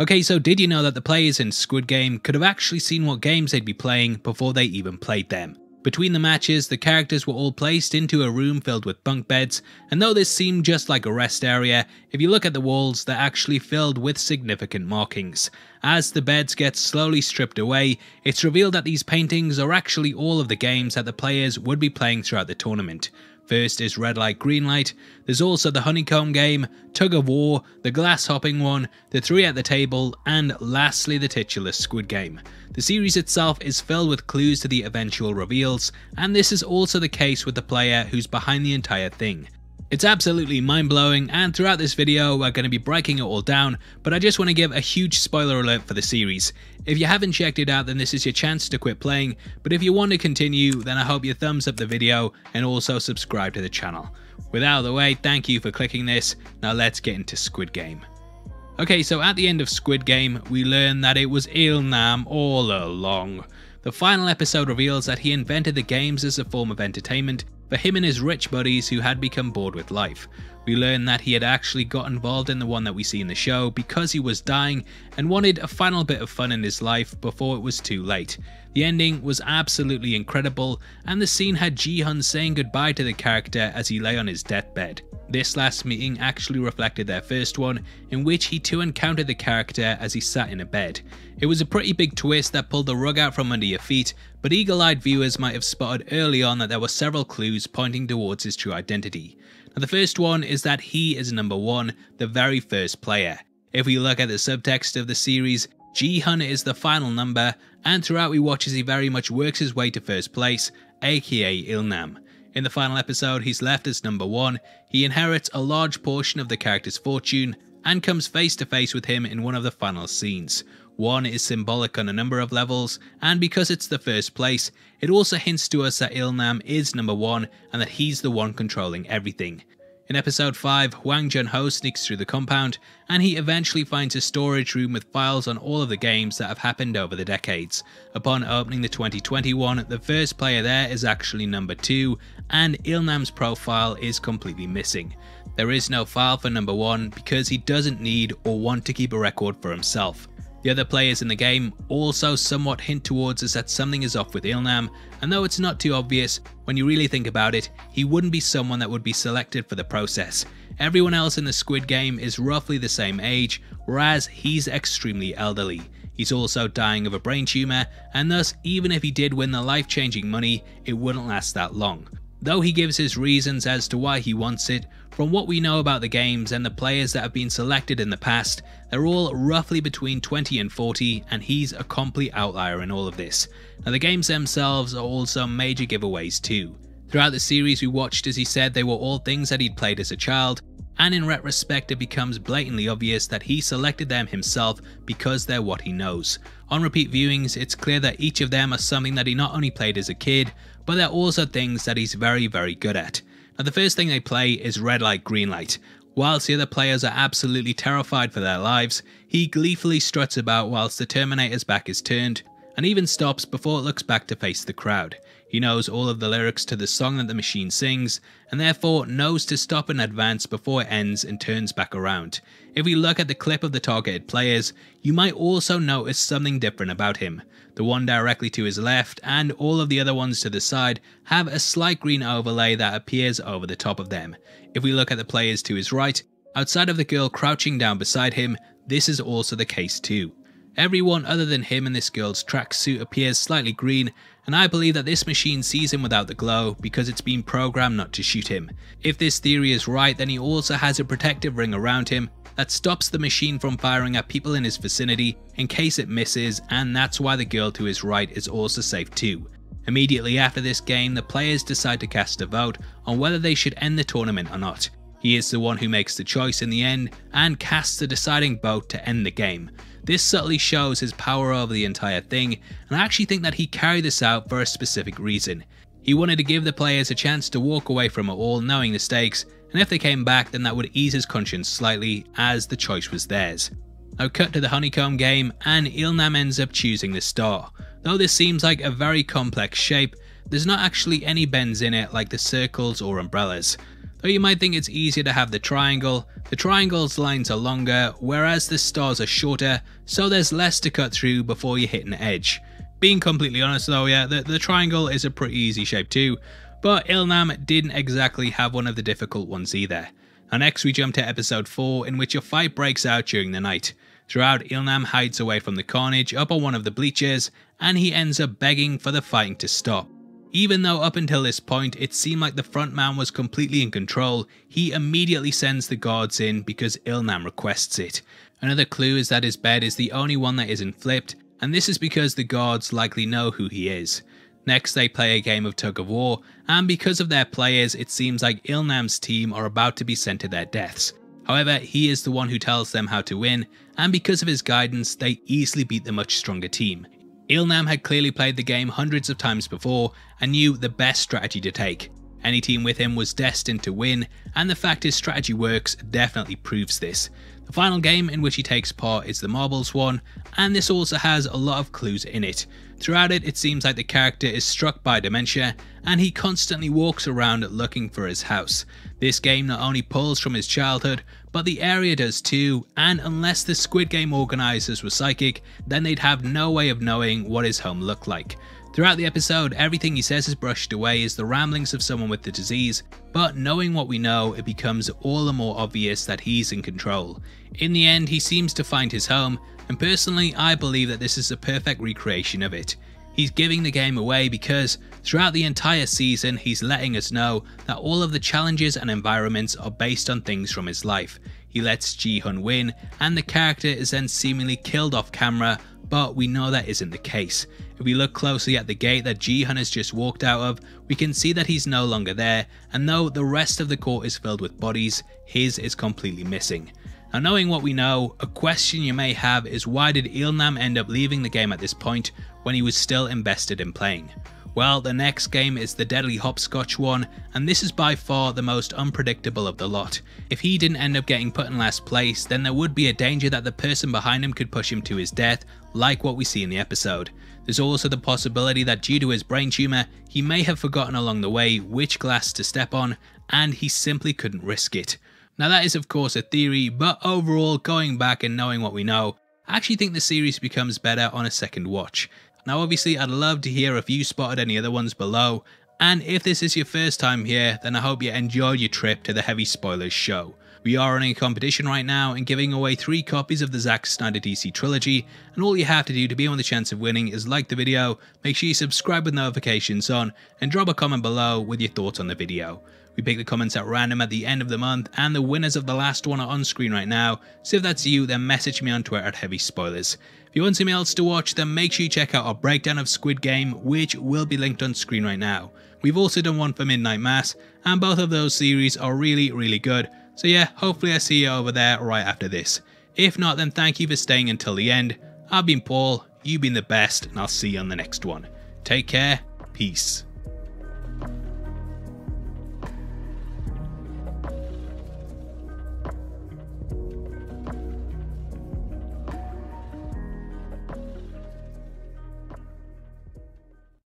Okay, so did you know that the players in Squid Game could have actually seen what games they'd be playing before they even played them? Between the matches, the characters were all placed into a room filled with bunk beds, and though this seemed just like a rest area, if you look at the walls, they're actually filled with significant markings. As the beds get slowly stripped away, it's revealed that these paintings are actually all of the games that the players would be playing throughout the tournament. First is Red Light Green Light, there's also the Honeycomb game, Tug of War, the Glass Hopping one, the Three at the Table, and lastly the titular Squid Game. The series itself is filled with clues to the eventual reveals, and this is also the case with the player who's behind the entire thing. It's absolutely mind-blowing and throughout this video we're going to be breaking it all down, but I just want to give a huge spoiler alert for the series. If you haven't checked it out then this is your chance to quit playing, but if you want to continue then I hope you thumbs up the video and also subscribe to the channel. With out the way, thank you for clicking this, now let's get into Squid Game. Okay, so at the end of Squid Game, we learn that it was Ilnam all along. The final episode reveals that he invented the games as a form of entertainment for him and his rich buddies who had become bored with life. We learn that he had actually got involved in the one that we see in the show because he was dying and wanted a final bit of fun in his life before it was too late. The ending was absolutely incredible and the scene had Ji-hun saying goodbye to the character as he lay on his deathbed. This last meeting actually reflected their first one, in which he too encountered the character as he sat in a bed. It was a pretty big twist that pulled the rug out from under your feet, but eagle-eyed viewers might have spotted early on that there were several clues pointing towards his true identity. Now the first one is that he is number one, the very first player. If we look at the subtext of the series, Ji-hun is the final number, and throughout we watch as he very much works his way to first place, aka Ilnam. In the final episode, he's left as number one, he inherits a large portion of the character's fortune, and comes face to face with him in one of the final scenes. One is symbolic on a number of levels, and because it's the first place, it also hints to us that Ilnam is number one and that he's the one controlling everything. In episode 5, Hwang Jun-ho sneaks through the compound, and he eventually finds a storage room with files on all of the games that have happened over the decades. Upon opening the 2021, the first player there is actually number 2, and Ilnam's profile is completely missing. There is no file for number 1 because he doesn't need or want to keep a record for himself. The other players in the game also somewhat hint towards us that something is off with Ilnam, and though it's not too obvious, when you really think about it, he wouldn't be someone that would be selected for the process. Everyone else in the Squid Game is roughly the same age, whereas he's extremely elderly. He's also dying of a brain tumour, and thus even if he did win the life-changing money, it wouldn't last that long. Though he gives his reasons as to why he wants it, from what we know about the games and the players that have been selected in the past, they're all roughly between 20 and 40 and he's a complete outlier in all of this. Now the games themselves are also major giveaways too. Throughout the series we watched as he said they were all things that he'd played as a child, and in retrospect it becomes blatantly obvious that he selected them himself because they're what he knows. On repeat viewings, it's clear that each of them are something that he not only played as a kid, but they're also things that he's very very good at. Now the first thing they play is red light green light. Whilst the other players are absolutely terrified for their lives, he gleefully struts about whilst the Terminator's back is turned, and even stops before it looks back to face the crowd. He knows all of the lyrics to the song that the machine sings, and therefore knows to stop in advance before it ends and turns back around. If we look at the clip of the targeted players, you might also notice something different about him. The one directly to his left and all of the other ones to the side have a slight green overlay that appears over the top of them. If we look at the players to his right, outside of the girl crouching down beside him, this is also the case too. Everyone other than him in this girl's tracksuit appears slightly green and I believe that this machine sees him without the glow because it's been programmed not to shoot him. If this theory is right then he also has a protective ring around him that stops the machine from firing at people in his vicinity in case it misses and that's why the girl to his right is also safe too. Immediately after this game the players decide to cast a vote on whether they should end the tournament or not. He is the one who makes the choice in the end and casts the deciding vote to end the game. This subtly shows his power over the entire thing, and I actually think that he carried this out for a specific reason. He wanted to give the players a chance to walk away from it all knowing the stakes, and if they came back then that would ease his conscience slightly as the choice was theirs. Now cut to the honeycomb game and Ilnam ends up choosing the star. Though this seems like a very complex shape, there's not actually any bends in it like the circles or umbrellas. Though you might think it's easier to have the triangle, the triangle's lines are longer, whereas the stars are shorter, so there's less to cut through before you hit an edge. Being completely honest though, yeah, the, the triangle is a pretty easy shape too, but Ilnam didn't exactly have one of the difficult ones either. Now next we jump to episode 4 in which a fight breaks out during the night. Throughout, Ilnam hides away from the carnage up on one of the bleachers, and he ends up begging for the fighting to stop. Even though up until this point it seemed like the front man was completely in control, he immediately sends the guards in because Ilnam requests it. Another clue is that his bed is the only one that isn't flipped, and this is because the guards likely know who he is. Next they play a game of tug of war, and because of their players it seems like Ilnam's team are about to be sent to their deaths. However, he is the one who tells them how to win, and because of his guidance they easily beat the much stronger team. Ilnam had clearly played the game hundreds of times before and knew the best strategy to take. Any team with him was destined to win, and the fact his strategy works definitely proves this. The final game in which he takes part is the Marbles one, and this also has a lot of clues in it. Throughout it, it seems like the character is struck by dementia, and he constantly walks around looking for his house. This game not only pulls from his childhood, but the area does too, and unless the Squid Game organisers were psychic, then they'd have no way of knowing what his home looked like. Throughout the episode, everything he says is brushed away as the ramblings of someone with the disease, but knowing what we know, it becomes all the more obvious that he's in control. In the end, he seems to find his home, and personally, I believe that this is a perfect recreation of it. He's giving the game away because throughout the entire season, he's letting us know that all of the challenges and environments are based on things from his life. He lets Ji-hun win, and the character is then seemingly killed off camera but we know that isn't the case. If we look closely at the gate that Ji-hun has just walked out of, we can see that he's no longer there, and though the rest of the court is filled with bodies, his is completely missing. Now knowing what we know, a question you may have is why did Ilnam end up leaving the game at this point when he was still invested in playing? Well, the next game is the Deadly Hopscotch one, and this is by far the most unpredictable of the lot. If he didn't end up getting put in last place, then there would be a danger that the person behind him could push him to his death, like what we see in the episode. There's also the possibility that due to his brain tumour, he may have forgotten along the way which glass to step on, and he simply couldn't risk it. Now that is of course a theory, but overall, going back and knowing what we know, I actually think the series becomes better on a second watch. Now obviously I'd love to hear if you spotted any other ones below, and if this is your first time here, then I hope you enjoyed your trip to the Heavy Spoilers show. We are running a competition right now and giving away 3 copies of the Zack Snyder DC trilogy, and all you have to do to be on the chance of winning is like the video, make sure you subscribe with notifications on, and drop a comment below with your thoughts on the video. We pick the comments at random at the end of the month, and the winners of the last one are on screen right now, so if that's you, then message me on Twitter at Heavy Spoilers. If you want something else to watch, then make sure you check out our breakdown of Squid Game, which will be linked on screen right now. We've also done one for Midnight Mass, and both of those series are really, really good. So yeah, hopefully I see you over there right after this. If not, then thank you for staying until the end. I've been Paul, you've been the best, and I'll see you on the next one. Take care, peace.